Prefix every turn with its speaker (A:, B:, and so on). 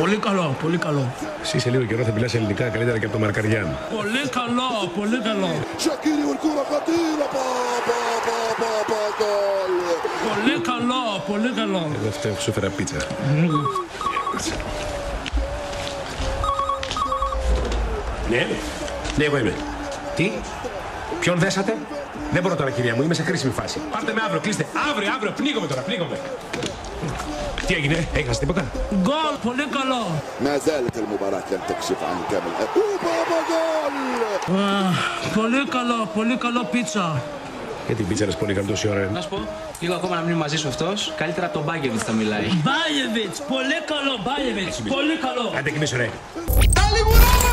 A: Πολύ καλό, πολύ καλό.
B: Εσύ σε λίγο καιρό θα μιλάς ελληνικά καλύτερα και από τον Μαρκαριάν.
A: Πολύ καλό, πολύ καλό.
C: Σακύρι Ουρκούρα Κατήρα, πα, πα, πα, πα, πα.
A: Πολύ καλό, πολύ καλό.
B: Εγώ φταίω, σου πίτσα. Ναι, ναι, εγώ είμαι. Τι, ποιον δέσατε; Δεν μπορώ τώρα κυρία μου, είμαι σε κρίσιμη φάση. Πάρτε με αύριο, κλείστε. Αύριο, αύριο, πνίγομαι τώρα, πνίγομαι. Τι έγινε, έχασε τίποτα.
A: Γκολ, πολύ καλό.
C: ما زالت المباراة لم تكشف عن كامل وبابا جول
A: Α, Πολύ καλό, πολύ καλό πίτσα.
B: Και την πίτσα να πολύ καλή τόση ώρα.
D: Να σου πω, λίγο ακόμα να μείνει μαζί σου αυτό, καλύτερα από τον Μπάγκεβιτ θα μιλάει.
A: Μπάγεβιτς, πολύ καλό, Μπάγεβιτς, πολύ καλό.
B: Άντε κοιμήσου, ρε.
E: Άλλη γουρά,